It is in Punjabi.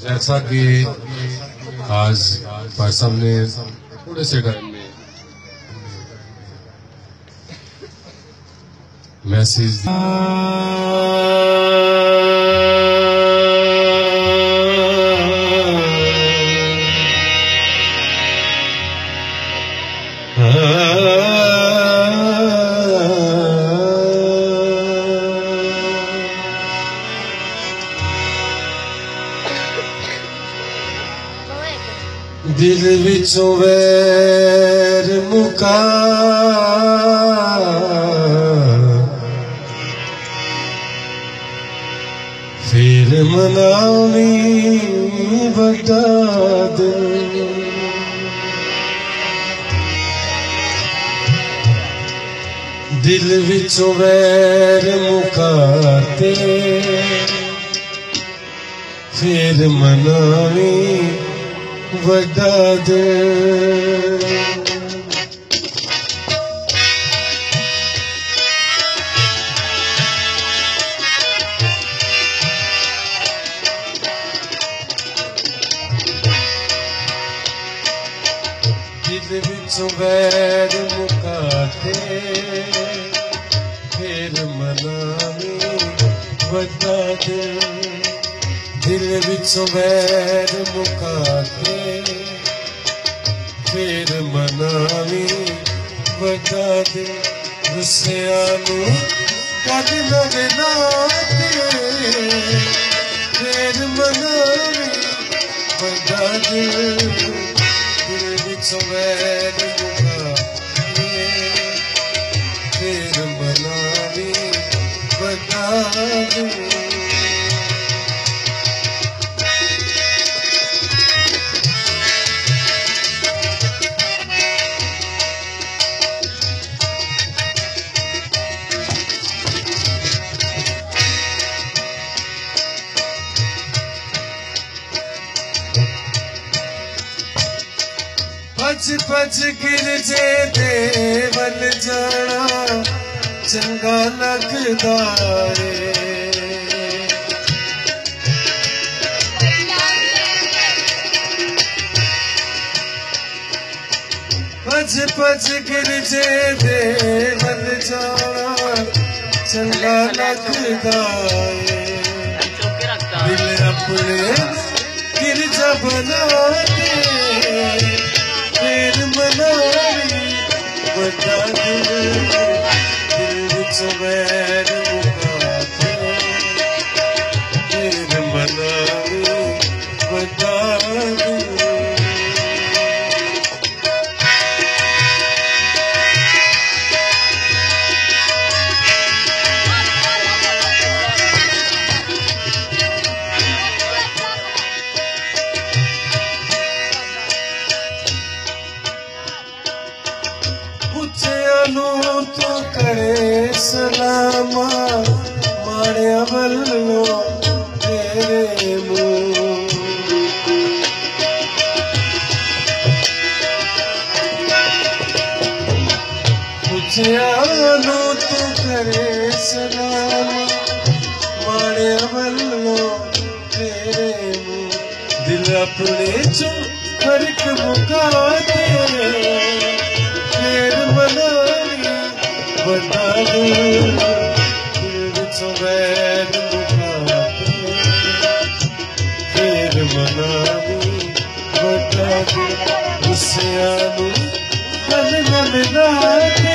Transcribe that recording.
जैसा कि आज साहब ने थोड़े से टाइम में मैसेज ਦਿਲ ਵਿੱਚੋਂ ਵੈਰ ਮੁਕਾ। ਫਿਰ ਮਨਾਵੀ ਵੱਡਾ ਦਿਲ। ਦਿਲ ਵਿੱਚੋਂ ਵੈਰ ਮੁਕਾਤੇ ਫਿਰ ਮਨਾਵੀ ਵੱਡਾ ਦਿਲ ਦਿਲ ਵਿੱਚੋਂ ਵੈਰ ਮੁਕਾਤੇ ਫਿਰ ਮਨਾਵੀ ਵੱਡਾ ਦਿਲ ਦਿਲ ਵਿੱਚੋਂ ਵੈਰ ਮੁਕਾਤੇ, ਫਿਰ ਮਨਾਵੀ ਵੱਡਾ ਦਿਲ ਰੁੱਸਿਆਂ ਨੂੰ ਕੱਢ ਲਵੇ ਨਾਤੇ ਫਿਰ ਮਨਾਵੀ ਵੱਡਾ ਦਿਲ ਦਿਲ ਵਿੱਚੋਂ ਵੈਰ ਮੁਕਾਤੇ, ਫਿਰ ਮਨਾਵੀ ਵੱਡਾ ਦਿਲ। ਭੱਜ ਭੱਜ ਗਿਰ ਜੇ ਦੇ ਵੱਲ ਜਾਣਾ ਚੰਗਾ ਲੱਗਦਾ ਏ। ਭੱਜ ਭੱਜ ਗਿਰ ਜੇ ਦੇ ਵੱਲ ਜਾਣਾ ਚੰਗਾ ਲੱਗਦਾ ਏ। ਦਿਲ ਆਪਣੇ ਗਿਰਜਾ ਬਣਾ ਕੇ ਵੱਡਾ ਦਿਲ ਵਿੱਚ ਵੈਰ सलाम माड़े लो ते पुछियल तरे सलाम दिल अपने चो दिले चुप कर Navidad.